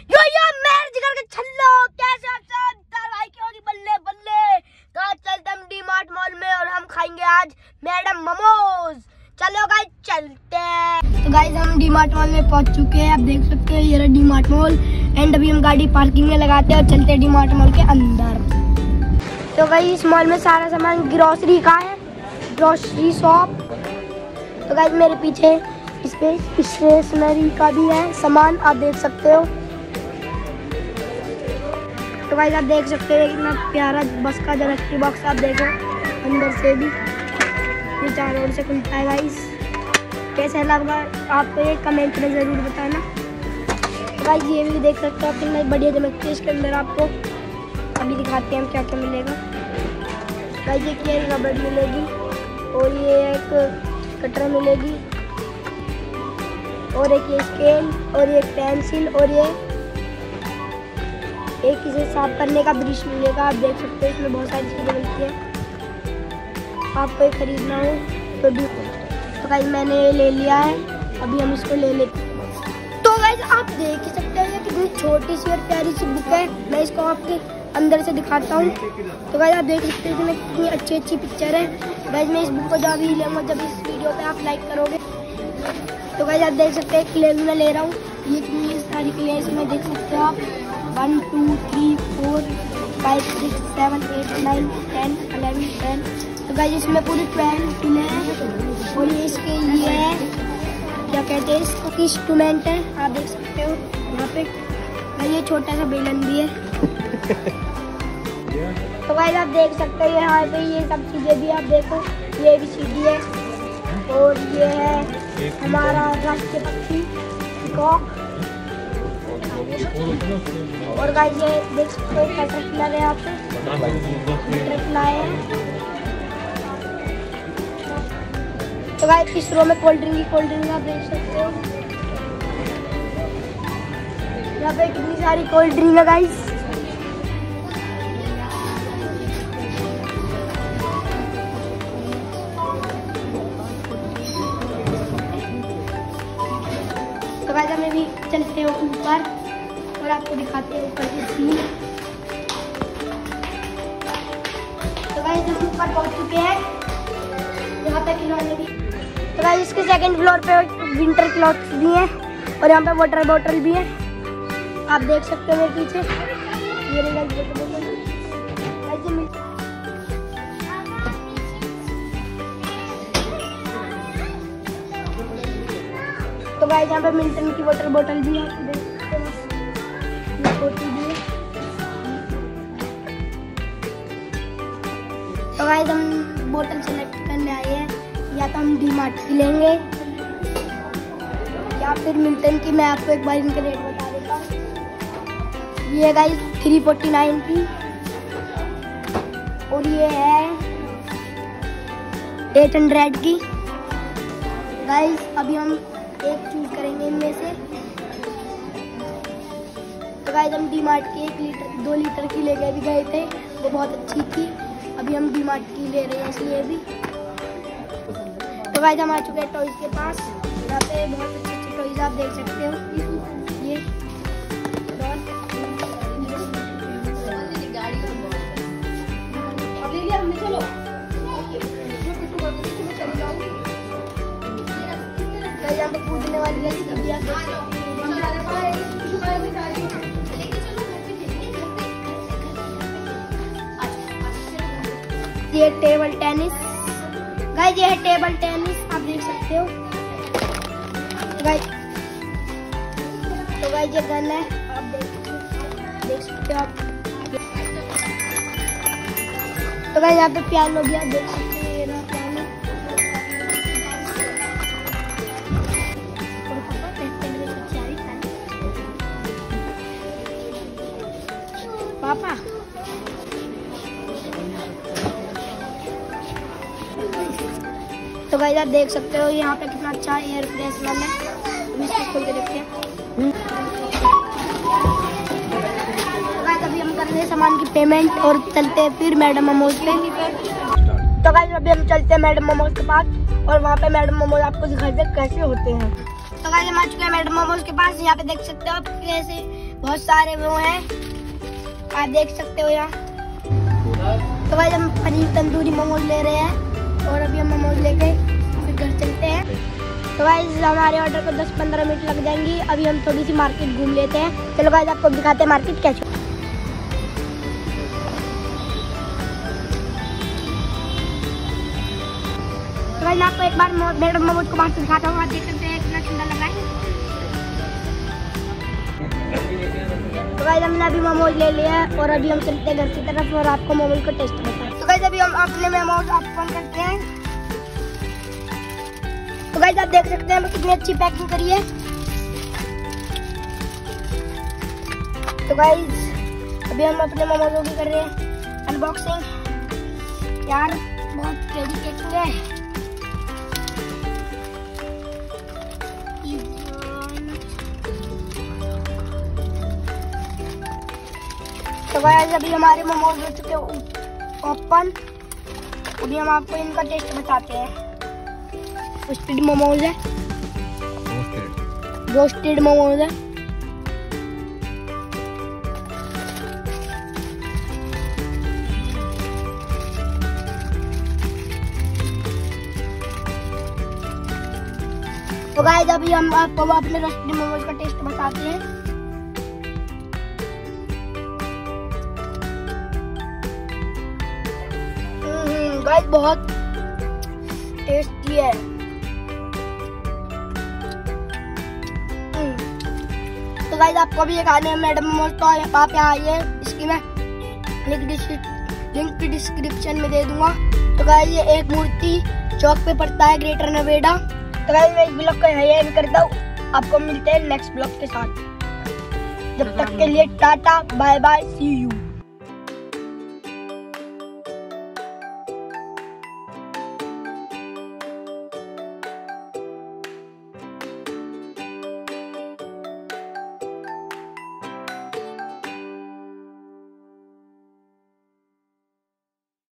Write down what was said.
यो यो जिगर के छल्लो, कैसे आप सब भाई होगी बल्ले बल्ले? तो चलते हम डी मार्ट मॉल में और हम खाएँगे आज मैडम मोमोज। चलो गाइस चलते तो गाइस हम डी मार्ट मॉल में पहुँच चुके हैं। आप देख सकते हैं, ये रहा डी मार्ट मॉल एंड अभी हम गाड़ी पार्किंग में लगाते हैं और चलते हैं डी मार्ट मॉल के अंदर। तो भाई, इस मॉल में सारा सामान ग्रोसरी का है। ग्रोसरी शॉप तो गाइस मेरे पीछे इस पे स्टेशनरी का भी है सामान, आप देख सकते हो। तो भाई आप देख सकते हो कितना प्यारा बस का जरक्टी बॉक्स आप देखो, अंदर से भी। ये चार रोड से खुलता है गाइस कैसा लगा आपको ये कमेंट में ज़रूर बताना। तो भाई ये भी देख सकते हो कितना बढ़िया चमकती है। इसके अंदर आपको अभी दिखाते हैं हम क्या क्या मिलेगा। भाई ये क्या रबड़ मिलेगी और ये एक कटर मिलेगी। और एक ये स्केल और ये पेंसिल और ये एक इसे साफ़ करने का ब्रश मिलेगा आप देख सकते हैं, इसमें बहुत सारी चीज़ें मिलती हैं। आपको ये खरीदना हो तो भी तो भाई मैंने ये ले लिया है, अभी हम इसको ले लेते हैं। तो भाई आप देख ही सकते हैं कितनी छोटी सी और प्यारी सी बुक है, मैं इसको आपके अंदर से दिखाता हूँ। तो भाई आप देख सकते हैं कितनी अच्छी अच्छी पिक्चर है। भाई मैं इस बुक को जब भी लूँगा, जब इस वीडियो पर आप लाइक करोगे तो भाई आप देख सकते हैं क्ले भी मैं ले रहा हूँ। ये कितनी सारी क्ले इसमें देख सकते हो आप। One two three four five six seven eight nine ten eleven ten तो गाइस इसमें पूरी ट्वेल्व हैं। और ये इसके लिए है। क्या कहते हैं? इसको इंस्ट्रूमेंट है? आप देख सकते हो। यहाँ पे ये छोटा सा बेलन भी है। तो भाई आप देख सकते हो यहाँ पे ये सब चीज़ें भी आप देखो। ये भी सीढ़ी है। और ये है हमारा राष्ट्रीय पक्षी कॉक और गाइस ये देख सकते हो कैटरपिलर है यहाँ पे। है। तो गाइस इस रो में कोल्ड ड्रिंक ही कोल्ड ड्रिंक आप देख सकते हो। यहाँ पे कितनी सारी कोल्ड ड्रिंक है गाइस तो गाइस हमें भी चलते हो ऊपर। आपको दिखाते हैं ऊपर की सीन तो गाइस हम ऊपर पहुँच चुके हैं। यहाँ पे खिलौने भी तो गाइस इसके सेकंड फ्लोर पे विंटर क्लॉथ्स भी हैं और यहाँ पे वाटर बॉटल भी है। आप देख सकते हो पीछे। ये तो गाइस यहाँ पे मिल्टन की वाटर बॉटल भी हो। तो गाइस हम बोतल सेलेक्ट करने आए हैं, या तो हम डी मार्ट की लेंगे, या फिर मिल्टन की मैं आपको एक बार इनके रेट बता देता ये गाइस थ्री फोर्टी नाइन की, और ये है एट हंड्रेड की। गाइस अभी हम एक चूज़ करेंगे इनमें से। तो गाइस हम डी मार्ट की एक लीटर, दो लीटर की लेके भी गए थे, वो बहुत अच्छी थी। अभी हम डी मार्ट की ले रहे हैं इसलिए भी तो भाई हम आ चुके हैं टॉयज के पास। यहाँ पे बहुत अच्छे अच्छे टॉयज आप देख सकते हो। ये यहाँ पे कूदने वाली हो। ये टेबल टेनिस। गाइस, ये है टेबल टेनिस, आप देख सकते हो। गाइस तो गाइस, ये गन है, आप देख सकते हो आप। तो गाइस, यहाँ पे पियानो भी आप देख सकते हो, ये रहा पापा तो भाई आप देख सकते हो यहाँ पे कितना अच्छा एयर फ्रेशनर है। हम इसको खोल के देखते हैं। तो सामान की पेमेंट और चलते हैं फिर मैडम मोमोज पे। तो गाइस अभी हम चलते हैं मैडम मोमोज के पास और वहाँ पे मैडम मोमोज आपको दिखाते हैं कैसे होते हैं। तो गाइस हम आ चुके हैं मैडम मोमोज के पास। यहाँ पे देख सकते हो आप कैसे बहुत सारे वो हैं। आप देख सकते हो यहाँ। तो भाई हम पनीर तंदूरी मोमोज ले रहे हैं। और अभी हम मोमोज लेके फिर घर चलते हैं। तो भाई हमारे ऑर्डर को 10-15 मिनट लग जाएँगी। अभी हम थोड़ी सी मार्केट घूम लेते हैं। चलो भाई आपको दिखाते हैं मार्केट कैसे तो मैं आपको एक बार मैडम मोमोज को बाहर दिखाता हूँ। देख सकते हैं कितना ठंडा लग है। तो भाई हमने अभी मोमोज ले लिया और अभी हम चलते हैं घर की तरफ़ और आपको मोमोज का टेस्ट बताएँ भाई अभी हम अपने मोमोज ओपन करते हैं। तो भाई आप देख सकते हैं कितनी अच्छी पैकिंग करी है। तो गाइज़ अभी हम अपने मोमोजों की कर रहे हैं। अनबॉक्सिंग यार, बहुत तेज़ी पैकिंग है। तो गाइस अभी हमारे मोमोज हो चुके ओपन। अभी हम आपको इनका टेस्ट बताते हैं। रोस्टेड मोमोज है। रोस्टेड मोमोज है। तो गाइस अभी हम आपको अपने रोस्टेड मोमोज का टेस्ट बताते हैं। गाइस बहुत टेस्टी है। हम्म। तो गाइस आपको भी ये खाने मैडम मोमोज तो आप यहाँ आइए इसकी मैं लिंक डिस्क्रिप्शन में दे दूँगा। तो गाइस ये एक मूर्ति चौक पे पड़ता है ग्रेटर नोएडा तो गाइस मैं इस ब्लॉग को यहाँ एंड करता हूँ। आपको मिलते हैं नेक्स्ट ब्लॉग के साथ। जब तक के लिए, tata bye bye see you